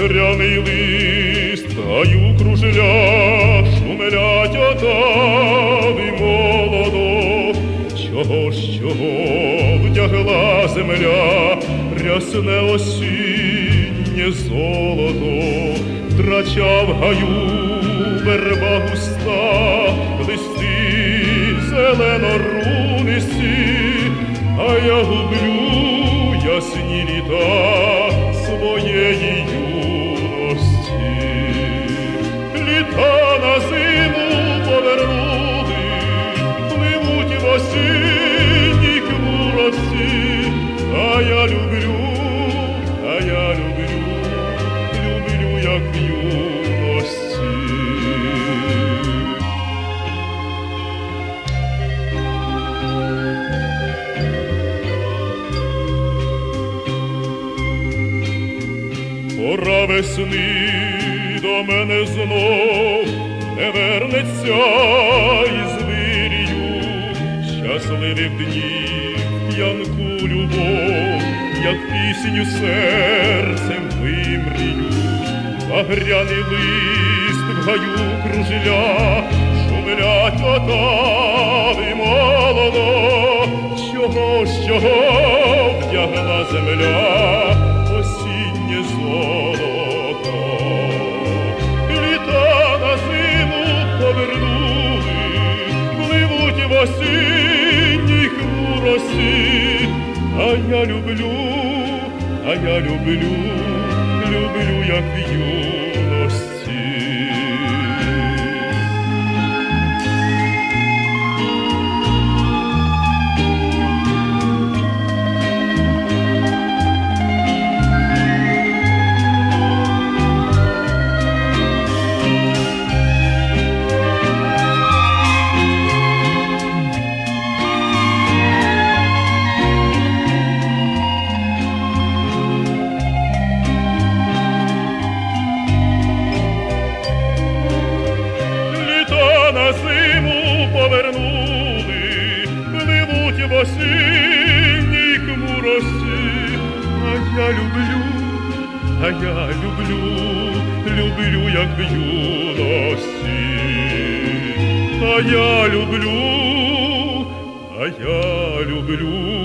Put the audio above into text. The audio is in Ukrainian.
багряний лист, гаю кружеля, шумелять отави молодо, чого ж чого вдягла земля, рясне осіннє золото, трачав гаю верба густа, листи зеленорунисті, а я гублю ясні літа своєї Пора весни до мене знов не вернеться із вирію щасливих днів п'янку любов, як пісню серцем вимрію, багряний лист в гаю кружля, шумлять отави молодо, чого чого вдягла земля пливуть в осінній а я люблю, а я люблю, люблю, як в в хмурості, а я люблю, а я люблю, люблю, як в юності, а я люблю, а я люблю,